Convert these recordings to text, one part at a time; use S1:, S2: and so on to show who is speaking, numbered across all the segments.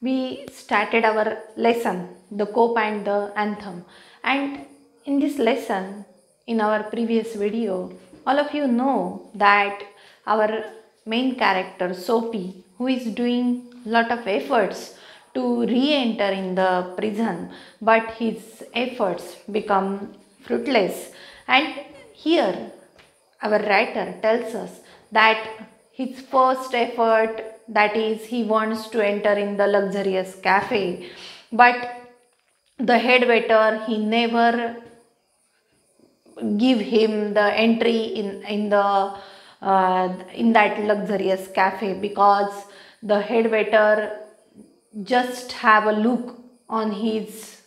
S1: we started our lesson, the cope and the anthem. And in this lesson, in our previous video, all of you know that our main character Soapy, who is doing lot of efforts to re-enter in the prison, but his efforts become fruitless. And here, our writer tells us that his first effort that is he wants to enter in the luxurious cafe. But the head waiter he never give him the entry in in the uh, in that luxurious cafe because the head waiter just have a look on his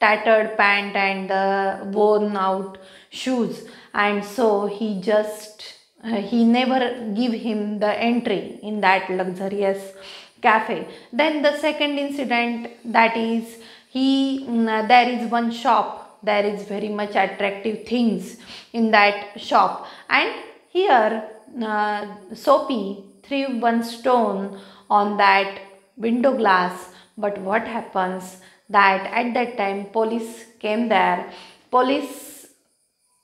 S1: tattered pant and the worn out shoes. And so he just uh, he never give him the entry in that luxurious cafe. Then the second incident that is he uh, there is one shop there is very much attractive things in that shop. And here uh, soapy threw one stone on that window glass. But what happens that at that time police came there. Police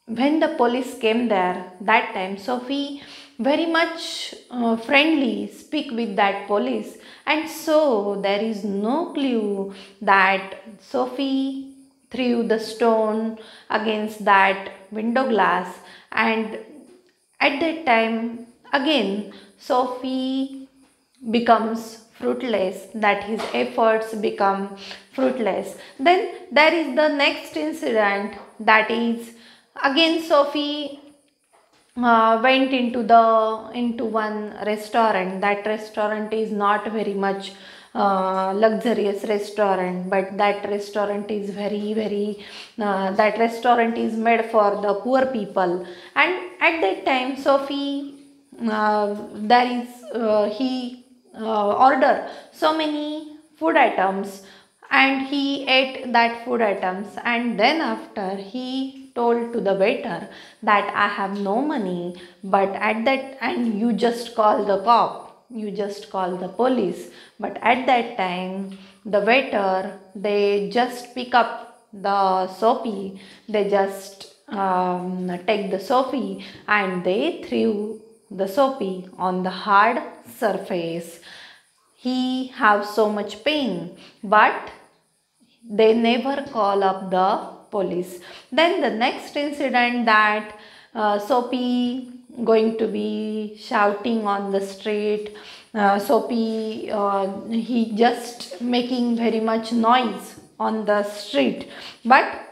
S1: when the police came there that time sophie very much uh, friendly speak with that police. And so there is no clue that sophie threw the stone against that window glass. And at that time again sophie becomes fruitless that his efforts become fruitless. Then there is the next incident that is again sophie uh, went into the into one restaurant. That restaurant is not very much uh, luxurious restaurant but that restaurant is very very uh, that restaurant is made for the poor people. And at that time sophie uh, there is uh, he uh, order so many food items. And he ate that food items. And then after he told to the waiter that I have no money, but at that, and you just call the cop, you just call the police. But at that time, the waiter, they just pick up the soapy, they just um, take the soapy and they threw the soapy on the hard surface. He have so much pain, but they never call up the police. Then the next incident that uh, Soapy going to be shouting on the street. Uh, Soapy, uh, he just making very much noise on the street. But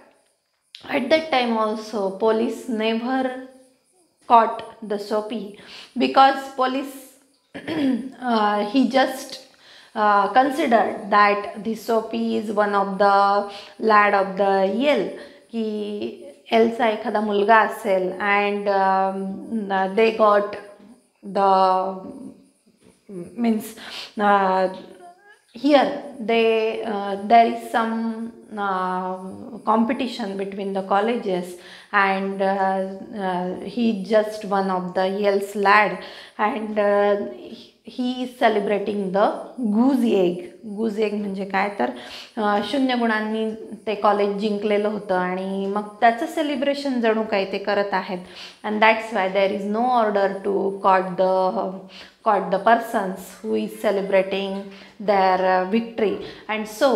S1: at that time also police never caught the Soapy because police uh, he just uh, considered that the Soapy is one of the lad of the Yale की एलचा एखादा मुलगा असेल and they got the means here they there is some competition between the colleges and uh, uh, he just one of the Yale's lad and uh, he is celebrating the goose egg goose egg म्हणजे काय? तर शून्य गुणांनी ते college जिंकलेलं होतं आणि मग त्याचं सेलिब्रेशन जणू काही ते करत आहेत. And that's why there is no order to caught the caught the persons who is celebrating their victory and so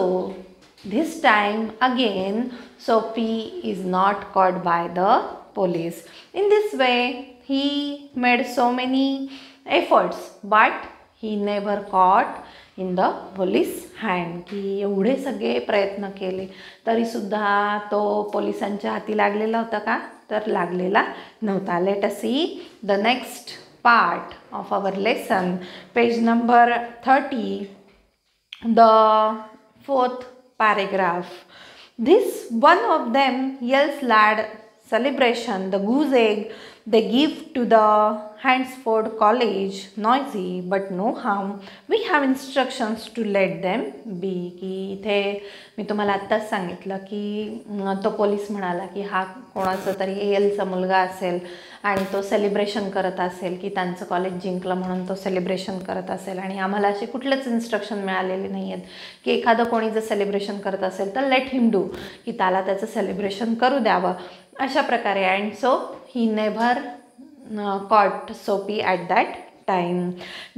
S1: this time again Soapy is not caught by the police in this way he made so many efforts but he never caught in the police hand की एवढे सगळे प्रयत्न केले. तरीसुद्धा तो पोलिसांच्या हाती लागलेला होता का? तर लागलेला नव्हता. Let a see the next part of our lesson page number thirty the fourth paragraph. This one of them yells lad celebration, the goose egg, they give to the Handsford college noisy but no harm. We have instructions to let them be की इथे मी तुम्हाला आत्ताच सांगितलं की तो police म्हणाला की हा कोणाचं तरी ए एलचा मुलगा असेल आणि तो सेलिब्रेशन करत असेल की त्यांचं कॉलेज जिंकलं म्हणून तो सेलिब्रेशन करत असेल आणि आम्हाला असे कुठलेच इन्स्ट्रक्शन मिळालेले नाही आहेत की एखादं कोणी जर सेलिब्रेशन करत असेल तर लेट हिम डू की त्याला त्याचं सेलिब्रेशन करू द्यावं अशा प्रकारे. And so he never caught Soapy at that time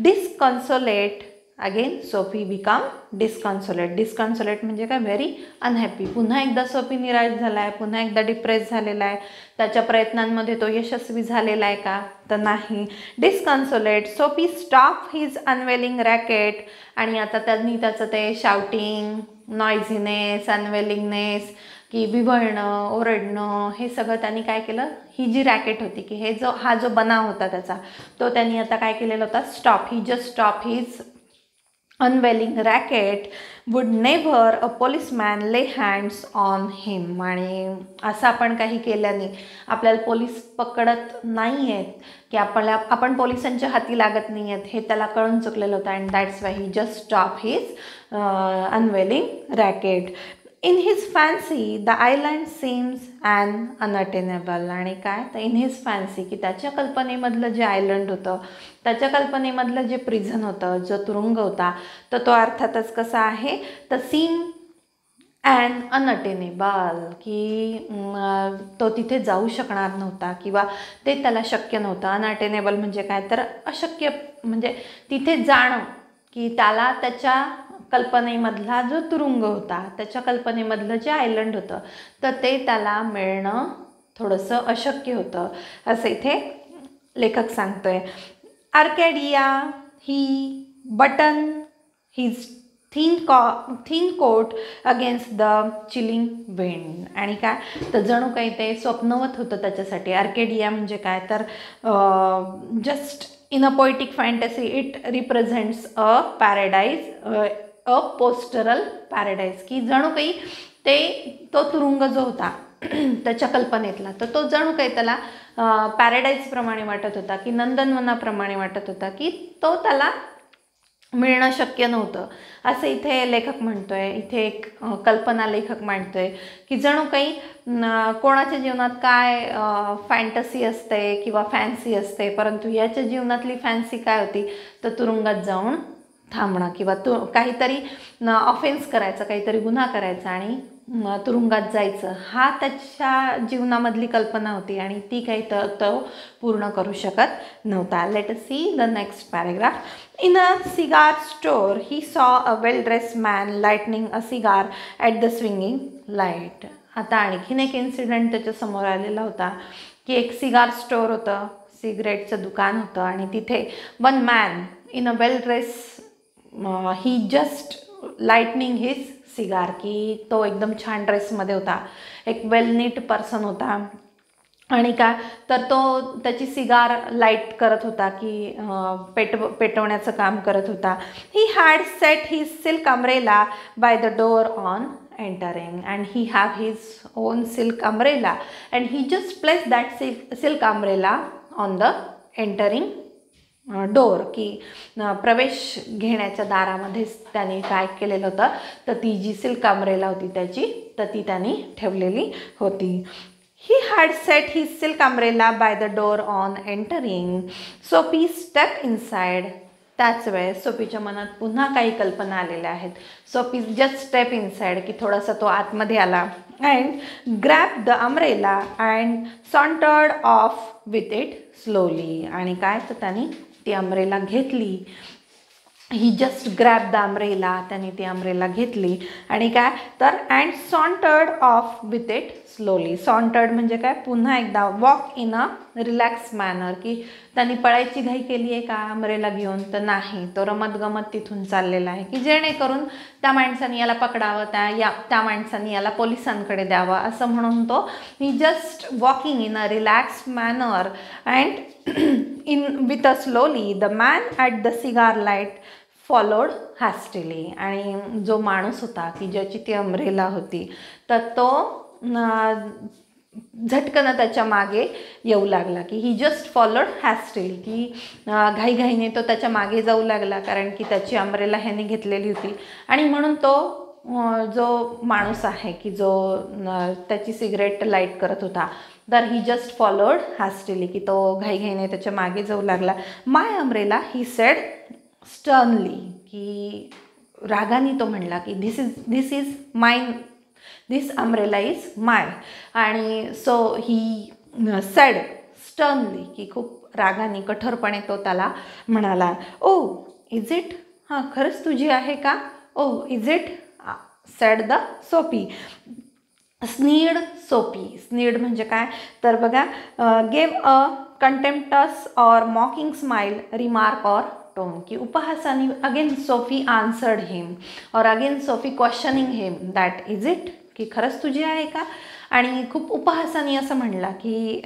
S1: disconsolate again Soapy become disconsolate disconsolate म्हणजे काय? व्हेरी अनहॅपी पुन्हा एकदा सोफी निराश झाला आहे पुन्हा एकदा डिप्रेस झालेला आहे. त्याच्या प्रयत्नांमध्ये तो यशस्वी झालेला आहे का? तर नाही. Disconsolate Soapy stop his unavailing racket आणि आता त्यांनी त्याचं ते शाउटिंग नॉयझीनेस अनवेलिंगनेस की विवळणं ओरडणं हे सगळं त्यांनी काय केलं? ही जी रॅकेट होती की हे जो हा जो बनाव होता त्याचा तो त्यांनी आता काय केलेला होता? Stop he just stop his unavailing racket would never a policeman lay hands on him आणि असं आपण काही केल्याने आपल्याला पोलीस पकडत नाही आहेत की आपल्या आपण पोलिसांच्या हाती लागत नाही आहेत हे त्याला कळून चुकलेलं होतं. And that's why he just stop his unavailing racket in his fancy the island seems and unattainable आणि काय? तर इन हिज फॅन्सी की त्याच्या कल्पनेमधलं जे आयलंड होतं त्याच्या कल्पनेमधलं जे प्रिझन होतं जो तुरुंग होता तर तो अर्थातच कसा आहे? तर सीम अँड अनअटेनेबल की तो तिथे जाऊ शकणार नव्हता किंवा ते त्याला शक्य नव्हतं. अनअटेनेबल म्हणजे काय? तर अशक्य म्हणजे तिथे जाणं की त्याला त्याच्या कल्पनेमधला जो तुरुंग होता त्याच्या कल्पनेमधलं जे आयलंड होतं तर ते त्याला मिळणं थोडंसं अशक्य होतं असं इथे लेखक सांगतोय. Arcadia he button his thin कॉ thin coat against the chilling wind आणि काय? तर जणू काही ते स्वप्नवत होतं त्याच्यासाठी. आर्केडिया म्हणजे काय? तर just in a poetic fantasy it represents a paradise a pastoral paradise की जणू काही ते तो तुरुंग जो होता त्याच्या कल्पनेतला तर तो जणू काही त्याला पॅराडाईजप्रमाणे वाटत होता की नंदनवनाप्रमाणे वाटत होता की तो त्याला मिळणं शक्य नव्हतं. असं इथे लेखक म्हणतोय इथे एक कल्पना लेखक मांडतोय की जणू काही कोणाच्या जीवनात काय फॅन्टसी असते किंवा फॅन्सी असते परंतु याच्या जीवनातली फॅन्सी काय होती तर तुरुंगात जाऊन थांबणं किंवा तु काहीतरी ऑफेन्स करायचं काहीतरी गुन्हा करायचा आणि तुरुंगात जायचं. हा त्याच्या जीवनामधली कल्पना होती आणि ती काही तर तो पूर्ण करू शकत नव्हता. Let see the next paragraph in a cigar store he saw a well dress man lighting a cigar at the swinging light आता आणखीन एक इन्सिडेंट त्याच्यासमोर आलेला होता की एक सिगार स्टोअर होतं सिगरेटचं दुकान होतं आणि तिथे one man in a well dress he just lighting his cigar की तो एकदम छान ड्रेसमध्ये होता. एक वेल नीट पर्सन होता. आणि का तर तो त्याची सिगार लाइट करत होता की पेट पेटवण्याचं काम करत होता. He had set he silk umbrella by the door on entering and he have his own silk umbrella and he just place that silk silk umbrella on the entering door की प्रवेश घेण्याच्या दारामध्येच त्याने काय केलेलं होतं? तर ती जी सिल्क अमरेला होती त्याची तर ती त्यांनी ठेवलेली होती. He had set he silk umbrella by the door on entering Soapy step inside त्याच वेळेस सोपीच्या मनात पुन्हा काही कल्पना आलेल्या आहेत. सोपी जस्ट स्टेप इनसाइड की थोडासा तो आतमध्ये आला. And grab the umbrella and sauntered off with it slowly आणि काय? तर त्यांनी ती अमरेला घेतली. He just grab the umbrella त्याने ती अमरेला घेतली. आणि काय? तर and sauntered off with it slowly sauntered म्हणजे काय? पुन्हा एकदा walk in a relax manner की त्यांनी पळायची घाई केली आहे का? अमरेला घेऊन? तर नाही. तो रमत गमत तिथून चाललेला आहे. की जेणेकरून त्या माणसाने याला पकडावं त्या या त्या माणसाने याला पोलिसांकडे द्यावं. असं म्हणून तो he just walking in a relax manner and in with a slowly the man at the cigar light followed hastily आणि जो माणूस होता की ज्याची ती अमरेला होती तर तो झटकन त्याच्यामागे येऊ लागला की ही जस्ट फॉलोड हॅस्टेल की घाईघाईने तो त्याच्यामागे जाऊ लागला कारण की त्याची अमरेला ह्याने घेतलेली होती. आणि म्हणून तो जो माणूस आहे की जो त्याची सिगरेट लाइट करत होता तर ही जस्ट फॉलोड हॅस्टेली की तो घाईघाईने त्याच्यामागे जाऊ लागला. My umbrella he said sternly की रागाने तो म्हणला की this is this is my this umbrella is my आणि सो ही सॅड स्टर्नली की खूप रागाने कठोरपणे तो त्याला म्हणाला ओ इज इट हां खरंच तुझी आहे का? ओ is it said the Soapy sneered Soapy sneered म्हणजे काय? तर बघा gave a contemptuous or mocking smile remark or tone की उपहासाने again Soapy answered him or again Soapy questioning him that is it की खरंच तुझी आहे का? आणि खूप उपहासाने असं म्हणला की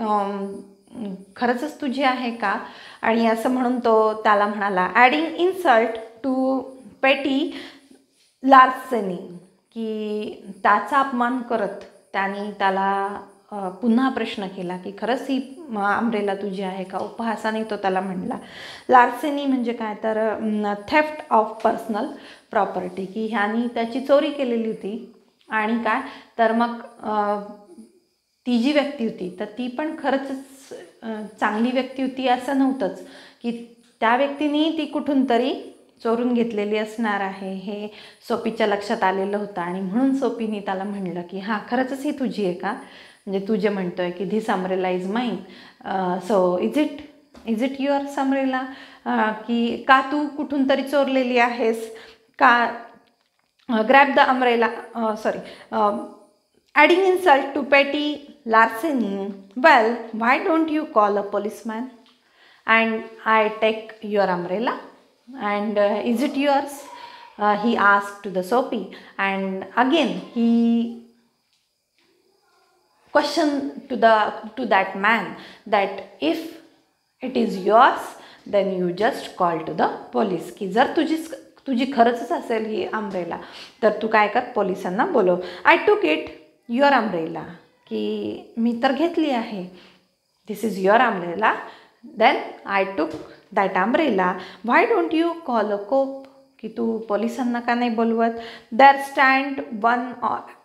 S1: खरंचच तुझी आहे का? आणि असं म्हणून तो त्याला म्हणाला ॲडिंग इन्सल्ट टू पेटी लार्सनी की त्याचा अपमान करत त्यांनी त्याला पुन्हा प्रश्न केला की खरंच ही आंब्रेला तुझी आहे का? उपहासाने तो त्याला म्हणला लार्सेनी म्हणजे काय? तर थेफ्ट ऑफ पर्सनल प्रॉपर्टी की ह्यानी त्याची चोरी केलेली होती. आणि काय? तर मग ती जी व्यक्ती होती तर ती पण खरंच चांगली व्यक्ती होती असं नव्हतंच. की त्या व्यक्तीने ती कुठून तरी चोरून घेतलेली असणार आहे हे सोपीच्या लक्षात आलेलं होतं. आणि म्हणून सोपीने त्याला म्हणलं की हां खरंचच ही तुझी आहे का? म्हणजे तू जे म्हणतो आहे की this umbrella is mine so is it is it your समरेला की का तू कुठून तरी चोरलेली आहेस? का grab the umbrella sorry adding insult to petty larceny well why don't you call a policeman and I take your umbrella and uh, is it yours uh, he asked to the soapy and again he questioned to the to that man that if it is yours then you just call to the police की जर तुझी तुझी खरंच असेल ही umbrella तर तू काय कर पोलिसांना बोलव. आय टूक इट युअर अंब्रेला की मी तर घेतली आहे. This is your umbrella then I took that umbrella why don't you call a cop की तू पोलिसांना का नाही बोलवत? There stand one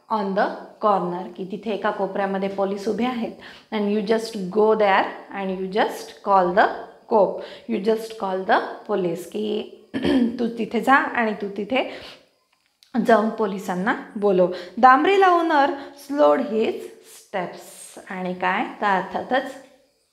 S1: on the corner की तिथे एका कोपऱ्यामध्ये पोलीस उभे आहेत. And you just go there and you just call the cop you just call the police की तू तिथे जा आणि तू तिथे जाऊन पोलिसांना बोलव. दांबरी umbrella owner slowed his steps. आणि काय? तर अर्थातच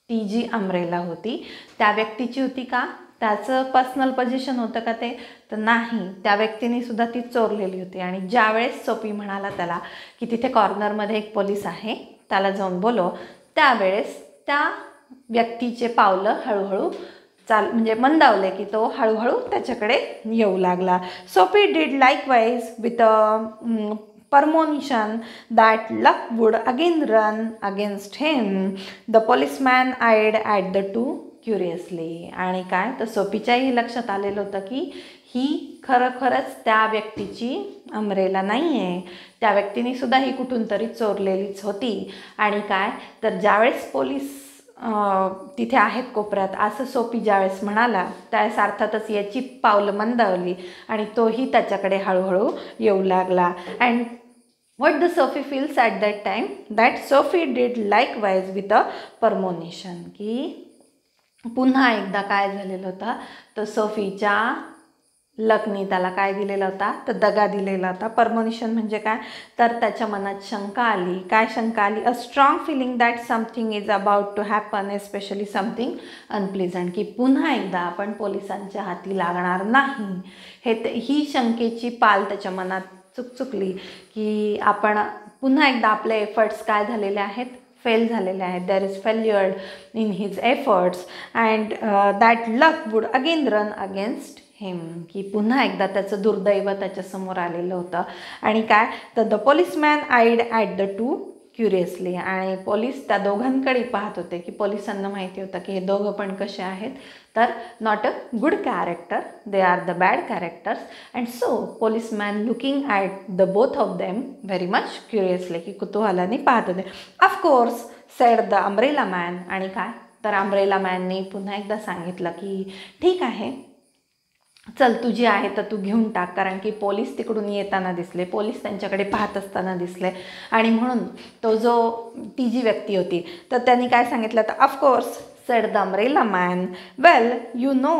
S1: ती जी अमरेला होती त्या व्यक्तीची होती का? त्याचं पर्सनल पोझिशन होतं का ते? तर नाही. त्या व्यक्तीने सुद्धा ती चोरलेली होती. आणि ज्यावेळेस सोपी म्हणाला त्याला की तिथे कॉर्नरमध्ये एक पोलीस आहे त्याला जाऊन बोलो त्यावेळेस त्या व्यक्तीचे पावलं हळूहळू चाल म्हणजे मंदावले की तो हळूहळू त्याच्याकडे येऊ लागला. Soapy did likewise with with permonition that luck would again run against him. The policeman eyed at the two curiously आणि काय? तर सोपीच्याही लक्षात आलेलं होतं की ही खरोखरच त्या व्यक्तीची अमरेला नाही आहे त्या व्यक्तीने सुद्धा ही कुठून तरी चोरलेलीच होती. आणि काय? तर ज्यावेळेस पोलीस तिथे आहेत कोपऱ्यात. असं सोपी ज्यावेळेस म्हणाला त्यावेळेस अर्थातच याची पावलं मंदावली आणि तोही त्याच्याकडे हळूहळू येऊ लागला. And what the Soapy feels at that time that Soapy did likewise with a premonition की पुन्हा एकदा काय झालेलं होतं? तर सोफीच्या लग्नी त्याला काय दिलेला होता? तर दगा दिलेला होता. परमोनिशन म्हणजे काय? तर त्याच्या मनात शंका आली. काय शंका आली? A strong feeling that something is about to happen especially something unpleasant की पुन्हा एकदा आपण पोलिसांच्या हाती लागणार नाही. हे ही शंकेची पाल त्याच्या मनात चुकचुकली की आपण पुन्हा एकदा आपले एफर्ट्स काय झालेले आहेत? फेल झालेले आहेत. There is failured in his efforts and that luck would again run against him की पुन्हा एकदा त्याचं दुर्दैव त्याच्यासमोर आलेलं होतं. आणि काय? तर the policeman eyed at the two curiously आणि पोलीस त्या दोघांकडे पाहत होते की पोलिसांना माहिती होतं की हे दोघं पण कसे आहेत. तर not a good character they are the bad characters and so police man looking at the both of them very much curiously की कुतूहलाने पाहत होते. Of course said the umbrella man आणि काय? तर अम्ब्रेला मॅनने पुन्हा एकदा सांगितलं की ठीक आहे चल तुझी आहे तर तू घेऊन टाक. कारण की पोलीस तिकडून येताना दिसले पोलीस त्यांच्याकडे पाहत असताना दिसले. आणि म्हणून तो जो ती जी व्यक्ती होती तर त्यांनी काय सांगितलं तर of course said the umbrella man well you know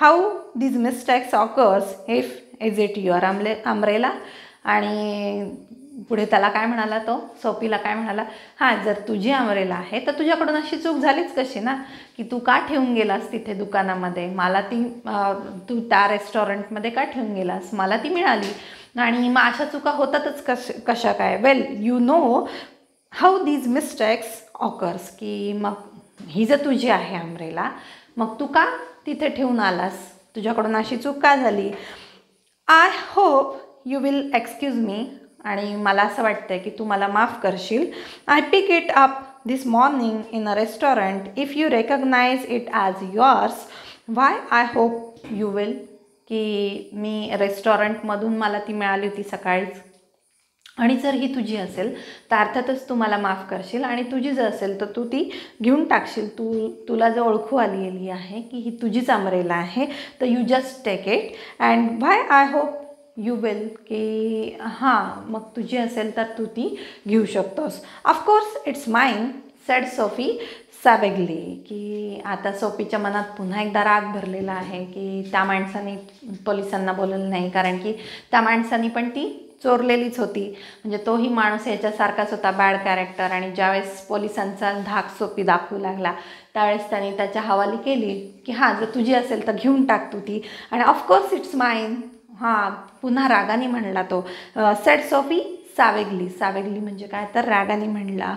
S1: how these mistakes occurs if is it your अमले अमरेला आणि पुढे त्याला काय म्हणाला तो? सोपीला काय म्हणाला? हां जर तुझी अमरेला आहे तर तुझ्याकडून अशी चूक झालीच कशी ना? की तू का ठेवून गेलास तिथे दुकानामध्ये? मला ती तू त्या रेस्टॉरंटमध्ये का ठेवून गेलास? मला ती मिळाली. आणि मग अशा चुका होतातच कश कशा काय? Well you know how these mistakes occurs की मग ही जर तुझी आहे अमरेला मग तू का तिथे ठेवून आलास? तुझ्याकडून अशी चूक का झाली? I hope you will excuse me आणि मला असं वाटतं की तू मला माफ करशील. I pick it up this morning in a restaurant if you recognise it as yours why I hope you will की मी रेस्टॉरंटमधून मला ती मिळाली होती सकाळीच. आणि जर ही तुझी असेल तर अर्थातच तू मला माफ करशील. आणि तुझी जर असेल तर तू ती घेऊन टाकशील. तू तुला जर ओळखू आलेली आहे की ही तुझीच अमरेला आहे तर you just take it and why I hope you will की हां मग तुझी असेल तर तू ती घेऊ शकतोस. Of course it's mind said Soapy savagely की आता सोफीच्या मनात पुन्हा एकदा राग भरलेला आहे की त्या माणसाने पोलिसांना बोलवलं नाही कारण की त्या माणसानी पण ती चोरलेलीच होती. म्हणजे तोही माणूस याच्यासारखाच होता बॅड कॅरेक्टर आणि ज्यावेळेस पोलिसांचा धाक सोपी दाखवू लागला त्यावेळेस त्याने त्याच्या हवाली केली की हां जर तुझी असेल तर घेऊन टाक तू ती. आणि ऑफकोर्स इट्स माइन हां पुन्हा रागाने म्हणला तो. Set Soapy सावेगली. सावेगली म्हणजे काय? तर रागाने म्हणला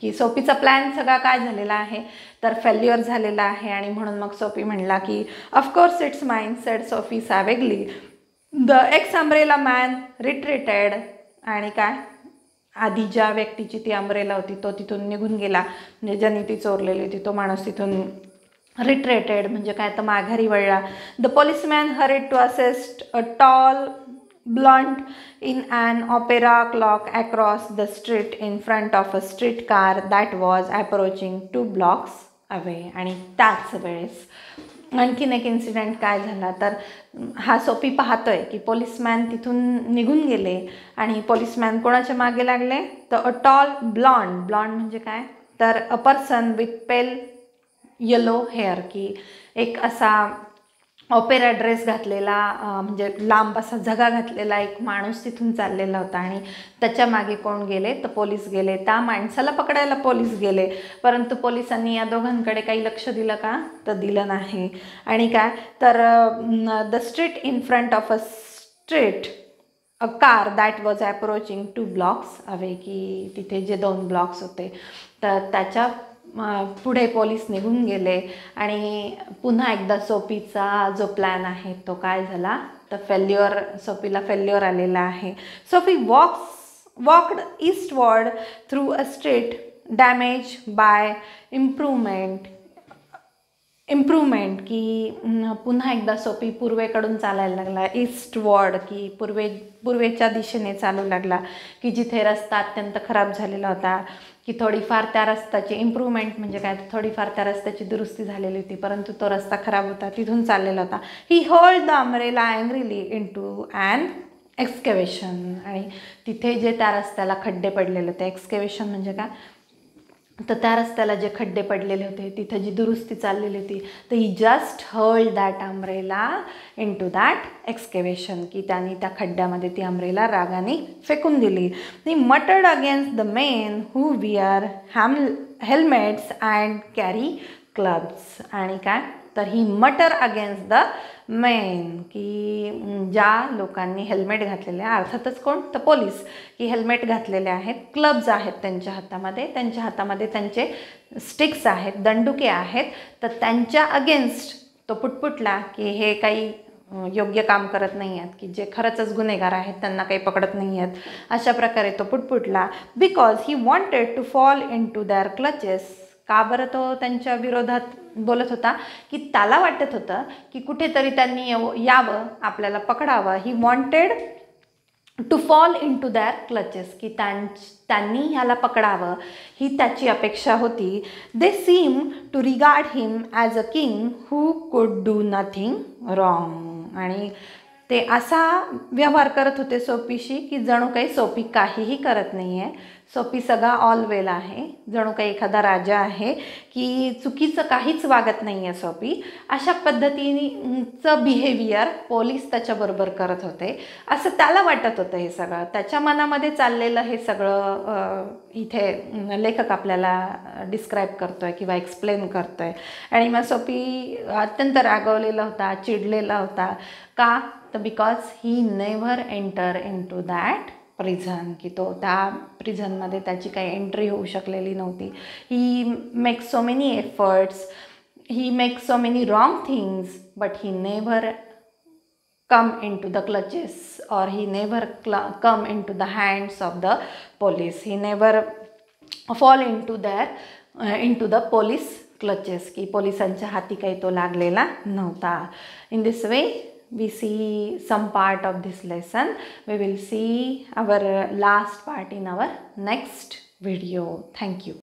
S1: की सोफीचा प्लॅन सगळा काय झालेला आहे? तर फेल्युअर झालेला आहे आणि म्हणून मग सोफी म्हणला की of course it's mind said Soapy savagely. The ex umbrella man retreated आणि काय? आधी ज्या व्यक्तीची ती अम्ब्रेला होती तो तिथून निघून गेला. म्हणजे ज्यांनी ती चोरलेली होती. तो माणूस तिथून रिट्रेटेड म्हणजे काय तर माघारी वळला. The policeman hurried to assist a tall blonde in an opera cloak across the street in front of a street car that was approaching two blocks away आणि त्याच वेळेस आणखीन एक इन्सिडेंट काय झाला तर हा सोपी पाहतोय की पोलिसमॅन तिथून निघून गेले आणि पोलिसमॅन कोणाच्या मागे लागले? तर अ टॉल ब्लॉन्ड ब्लॉन्ड म्हणजे काय? तर a person with pale yellow hair की एक असा ऑपेरा ड्रेस घातलेला म्हणजे लांब असा झगा घातलेला एक माणूस तिथून चाललेला होता आणि त्याच्यामागे कोण गेले? तर पोलीस गेले. त्या माणसाला पकडायला पोलीस गेले. परंतु पोलिसांनी या दोघांकडे काही लक्ष दिलं का? तर दिलं नाही. आणि काय? तर the street in front of a street a car that was approaching two blocks away की तिथे जे दोन ब्लॉक्स होते. तर त्याच्या पुढे पोलीस निघून गेले आणि पुन्हा एकदा सोपीचा जो प्लॅन आहे तो काय झाला? तर फेल्युअर सोपीला फेल्युअर आलेला आहे. Soapy walks walked eastward through a street damage by improvement improvement की पुन्हा एकदा सोपी पूर्वेकडून चालायला लागला. ईस्ट वॉर्ड की पूर्वे पूर्वेच्या दिशेने चालू लागला. की जिथे रस्ता अत्यंत खराब झालेला होता. की थोडीफार त्या रस्त्याची इम्प्रूव्हमेंट म्हणजे काय थोडीफार त्या रस्त्याची दुरुस्ती झालेली होती परंतु तो रस्ता खराब होता तिथून चाललेला होता. He hold the umbrella angrily into and excavation आणि तिथे जे त्या रस्त्याला खड्डे पडलेले होते एक्सकेवेशन म्हणजे काय? तर त्या रस्त्याला जे खड्डे पडलेले होते तिथं जी दुरुस्ती चाललेली होती तर he just hurl that umbrella into that excavation की त्यांनी त्या खड्ड्यामध्ये ती अमरेला रागाने फेकून दिली. ती muttered against the men who wear ham helmets and carry clubs आणि काय? तर he mutter against the men की ज्या लोकांनी हेल्मेट घातलेले आहे अर्थातच कोण? तर पोलीस की हेल्मेट घातलेले आहेत क्लब्ज आहेत त्यांच्या हातामध्ये. त्यांच्या हातामध्ये त्यांचे स्टिक्स आहेत दंडुके आहेत. तर त्यांच्या अगेन्स्ट तो पुटपुटला की हे काही योग्य काम करत नाही आहेत की जे खरंचच गुन्हेगार आहेत त्यांना काही पकडत नाही आहेत अशा प्रकारे तो पुटपुटला because he wanted to fall into their clutches का बरं तो त्यांच्या विरोधात बोलत होता? की त्याला वाटत होतं की कुठेतरी त्यांनी येव यावं आपल्याला पकडावं. He wanted to fall into their clutches की त्यां त्यांनी ह्याला पकडावं. ही त्याची अपेक्षा होती. They seem to regard him as a king who could do nothing wrong आणि ते असा व्यवहार करत होते सोपीशी की जणू काही सोपी काहीही करत नाही आहे सोपी सगळा ऑल वेल आहे. जणू काही एखादा राजा आहे की चुकीचं काहीच वागत नाही आहे सोपी अशा पद्धतीचं बिहेवियर पोलीस त्याच्याबरोबर करत होते. असं त्याला वाटत होतं हे सगळं. त्याच्या मनामध्ये चाललेलं हे सगळं इथे लेखक आपल्याला डिस्क्राईब करतो आहे किंवा एक्सप्लेन करतो आहे आणि मग सोपी अत्यंत रागवलेला होता चिडलेला होता. का? तर because he never enter into that prison की तो त्या प्रिझनमध्ये त्याची काही एंट्री होऊ शकलेली नव्हती. He make so many efforts he make so many wrong things but he never come into the clutches or he never क्ल come into the hands of the police he never fall into their into the police clutches की पोलिसांच्या हाती काही तो लागलेला नव्हता. In this way we see some part of this lesson. We will see our last part in our next video. Thank you